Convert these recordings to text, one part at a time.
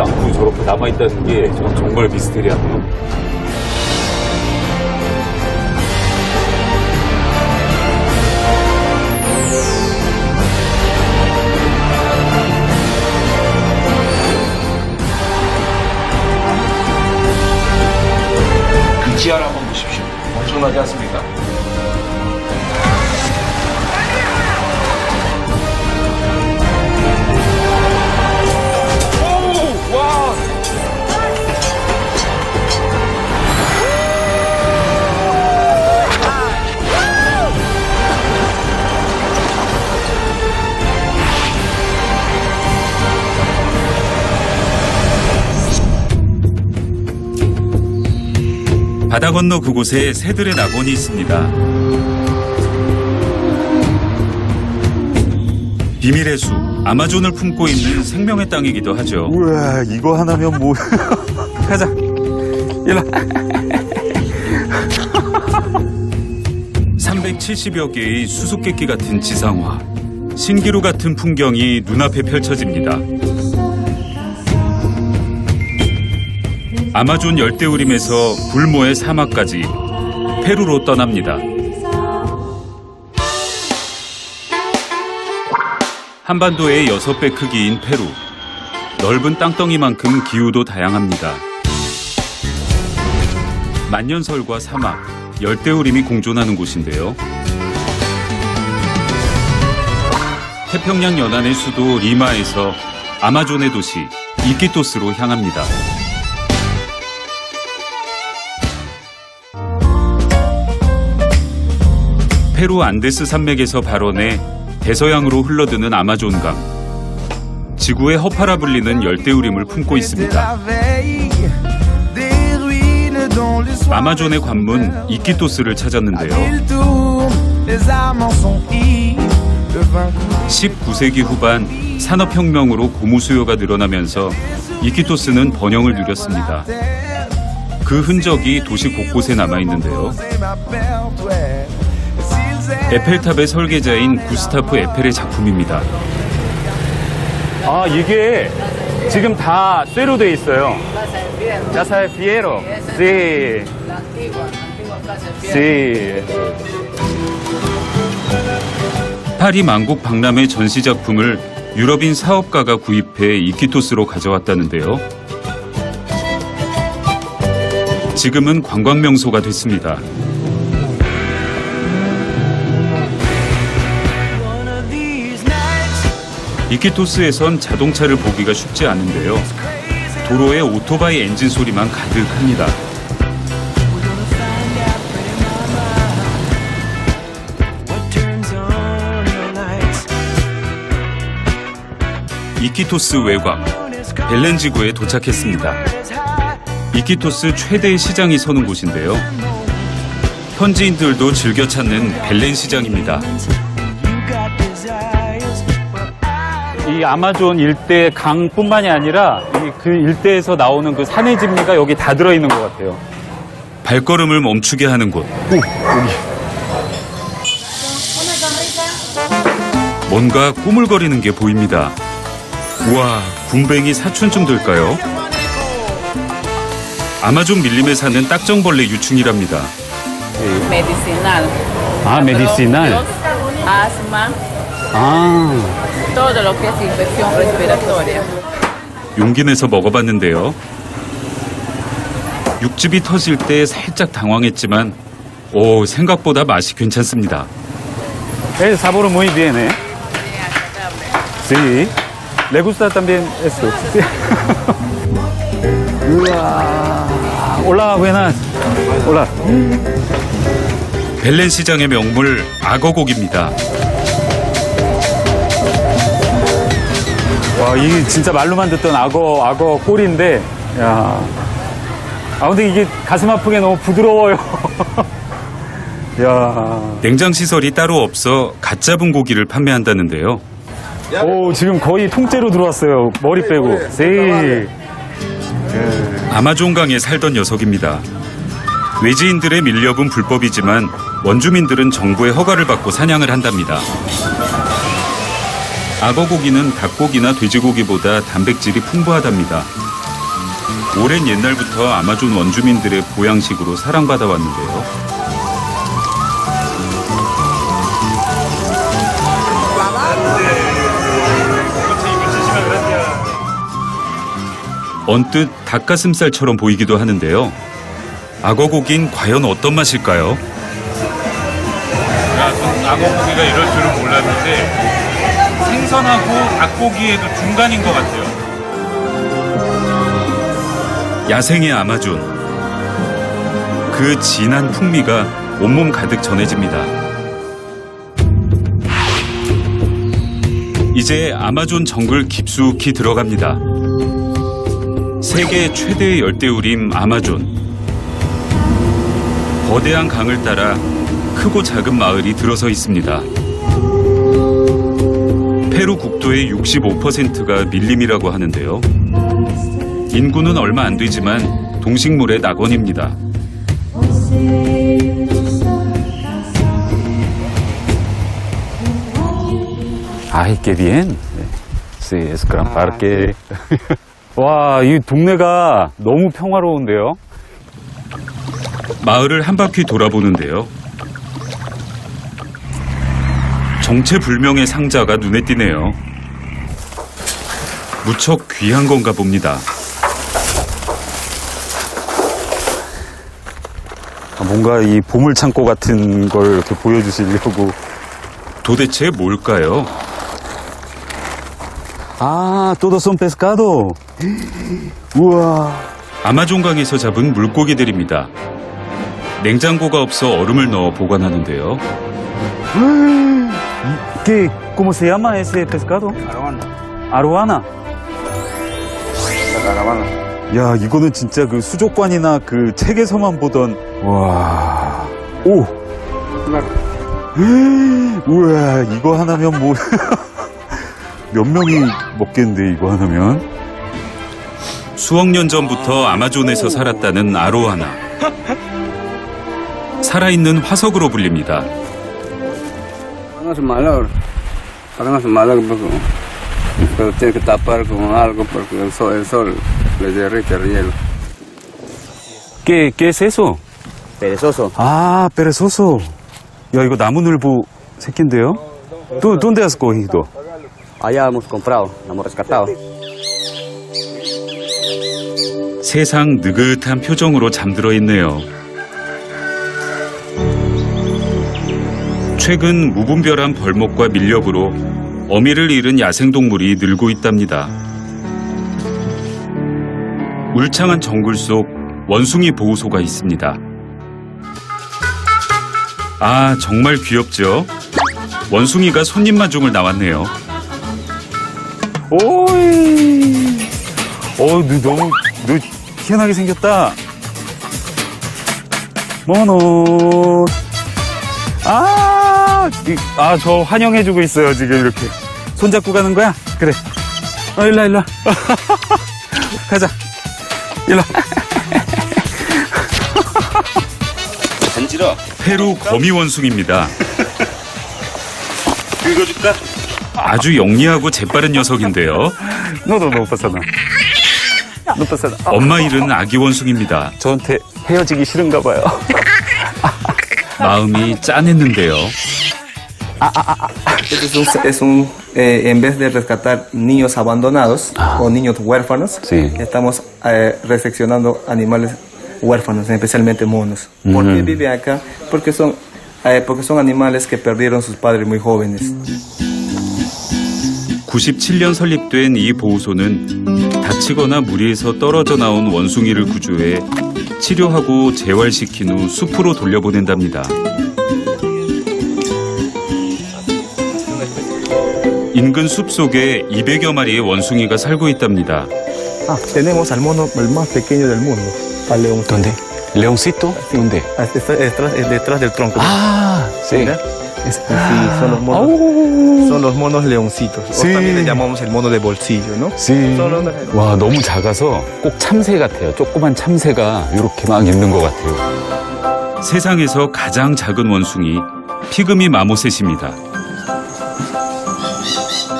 않고 저렇게 남아있다는 게 정말 미스테리하네요. 바다 건너 그곳에 새들의 낙원이 있습니다. 비밀의 숲, 아마존을 품고 있는 생명의 땅이기도 하죠. 우와, 이거 하나면 뭐. 가자. 일로. 370여 개의 수수께끼 같은 지상화, 신기루 같은 풍경이 눈앞에 펼쳐집니다. 아마존 열대우림에서 불모의 사막까지 페루로 떠납니다. 한반도의 6배 크기인 페루. 넓은 땅덩이만큼 기후도 다양합니다. 만년설과 사막, 열대우림이 공존하는 곳인데요. 태평양 연안의 수도 리마에서 아마존의 도시 이키토스로 향합니다. 페루 안데스 산맥에서 발원해 대서양으로 흘러드는 아마존강. 지구의 허파라 불리는 열대우림을 품고 있습니다. 아마존의 관문 이키토스를 찾았는데요. 19세기 후반 산업혁명으로 고무 수요가 늘어나면서 이키토스는 번영을 누렸습니다. 그 흔적이 도시 곳곳에 남아 있는데요. 에펠탑의 설계자인 구스타프 에펠의 작품입니다. 아, 이게 지금 다 쇠로 돼 있어요. 야사의 피에로. 네. 네. 파리 만국 박람회 전시 작품을 유럽인 사업가가 구입해 이키토스로 가져왔다는데요. 지금은 관광 명소가 됐습니다. 이키토스에선 자동차를 보기가 쉽지 않은데요. 도로에 오토바이 엔진 소리만 가득합니다. 이키토스 외곽 벨렌 지구에 도착했습니다. 이키토스 최대의 시장이 서는 곳인데요. 현지인들도 즐겨 찾는 벨렌 시장입니다. 이 아마존 일대 강뿐만이 아니라 이그 일대에서 나오는 그 산의 진미가 여기 다 들어있는 것 같아요. 발걸음을 멈추게 하는 곳. 뭔가 꾸물거리는 게 보입니다. 우와, 군뱅이 사촌쯤 될까요? 아마존 밀림에 사는 딱정벌레 유충이랍니다. medicinal. 아, 메디시날. Asma, 아, todo lo que es infección respiratoria. 용기 내서 먹어봤는데요. 육즙이 터질 때 살짝 당황했지만, 오, 생각보다 맛이 괜찮습니다. el sabor muy bien, ¿eh? Sí. Le gusta también esto. Sí. 우와. 올라, buenas. 올라. 벨렌 시장의 명물 악어고기입니다. 와, 이게 진짜 말로만 듣던 악어, 악어 꼬리인데, 야. 아, 근데 이게 가슴 아프게 너무 부드러워요. 야. 냉장 시설이 따로 없어 갓 잡은 고기를 판매한다는데요. 오, 지금 거의 통째로 들어왔어요. 머리 빼고. 세. 아마존강에 살던 녀석입니다. 외지인들의 밀렵은 불법이지만 원주민들은 정부의 허가를 받고 사냥을 한답니다. 악어 고기는 닭고기나 돼지고기보다 단백질이 풍부하답니다. 오랜 옛날부터 아마존 원주민들의 보양식으로 사랑받아 왔는데요. 언뜻 닭가슴살처럼 보이기도 하는데요. 악어 고기는 과연 어떤 맛일까요? 야, 전 악어 고기가 이럴 줄은 몰랐는데 생선하고 닭고기에도 중간인 것 같아요. 야생의 아마존. 그 진한 풍미가 온몸 가득 전해집니다. 이제 아마존 정글 깊숙이 들어갑니다. 세계 최대의 열대우림 아마존. 거대한 강을 따라 크고 작은 마을이 들어서 있습니다. 페루 국토의 65%가 밀림이라고 하는데요. 인구는 얼마 안 되지만 동식물의 낙원입니다. Ay, qué bien. Sí, es gran parque. 와, 이 동네가 너무 평화로운데요. 마을을 한 바퀴 돌아보는데요. 정체불명의 상자가 눈에 띄네요. 무척 귀한 건가 봅니다. 아, 뭔가 이 보물 창고 같은 걸 이렇게 보여주시려고. 도대체 뭘까요? 아, son pescado. 우와. 아마존강에서 잡은 물고기들입니다. 냉장고가 없어 얼음을 넣어 보관하는데요. ¿Qué, ¿Cómo se llama ese pescado? 아로하나. 야, 이거는 진짜 그 수족관이나 그 책에서만 보던, 와. 오! 우와, 이거 하나면 뭐, 몇 명이 먹겠는데, 이거 하나면? 수억 년 전부터 아마존에서 살았다는 아로하나. 살아있는 화석으로 불립니다. Para su malor, para su malor, pero tiene que tapar con algo porque el sol, el sol le derrite el hielo. ¿Qué, qué es eso? Perezoso. 아, perezoso. 야, 이거 나무늘보 새끼인데요? ¿Tú, ¿Dónde has cogido? Allá hemos comprado, hemos rescatado. 세상 느긋한 표정으로 잠들어 있네요. 최근 무분별한 벌목과 밀렵으로 어미를 잃은 야생동물이 늘고 있답니다. 울창한 정글 속 원숭이 보호소가 있습니다. 아, 정말 귀엽죠? 원숭이가 손님 마중을 나왔네요. 오이. 어, 너 너무, 너 희한하게 생겼다. 모노. 아, 이- 아, 저 환영해주고 있어요, 지금 이렇게. 손잡고 가는 거야? 그래. 어, 일로, 와, 일로. 와. 가자. 일로. 와. 페루 거미 원숭입니다. 긁어줄까? 아주 영리하고 재빠른 녀석인데요. 너도 못 봤잖아. 못 봤잖아. 아, 엄마 잃은 아기 원숭입니다. 저한테 헤어지기 싫은가 봐요. 마음이 짠했는데요. Este es un, es un, eh, en vez de rescatar niños abandonados o niños huérfanos, Sí. estamos eh, reseccionando animales huérfanos, especialmente monos. ¿Por qué viven acá? Porque son, eh, porque son animales que perdieron sus padres muy jóvenes. 97년 설립된 이 보호소는 다치거나 무리해서 떨어져 나온 원숭이를 구조해 치료하고 재활시킨 후 숲으로 돌려보낸답니다. 인근 숲 속에 200여 마리의 원숭이가 살고 있답니다. Ah, tenemos al mono el más pequeño del mundo, al león. ¿Dónde? ¿Leoncito? ¿Dónde? Detrás, detrás del tronco. Ah, sí. Mira. Sí, son los monos, son los monos leoncitos. Sí. O también le llamamos el mono de bolsillo, ¿no? Sí. 와, 너무 작아서 꼭 참새 같아요. 조그만 참새가 이렇게 막 있는 것 같아요. 세상에서 가장 작은 원숭이 피그미 마모셋입니다.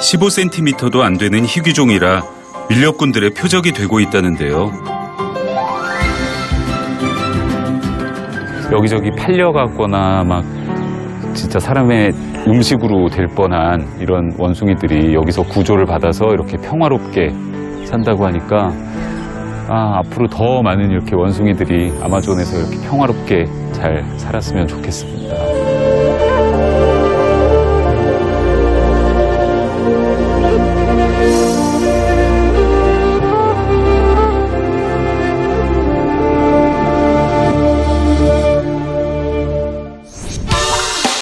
15cm도 안 되는 희귀종이라 밀렵꾼들의 표적이 되고 있다는데요. 여기저기 팔려갔거나 막 진짜 사람의 음식으로 될 뻔한 이런 원숭이들이 여기서 구조를 받아서 이렇게 평화롭게 산다고 하니까 아, 앞으로 더 많은 이렇게 원숭이들이 아마존에서 이렇게 평화롭게 잘 살았으면 좋겠습니다.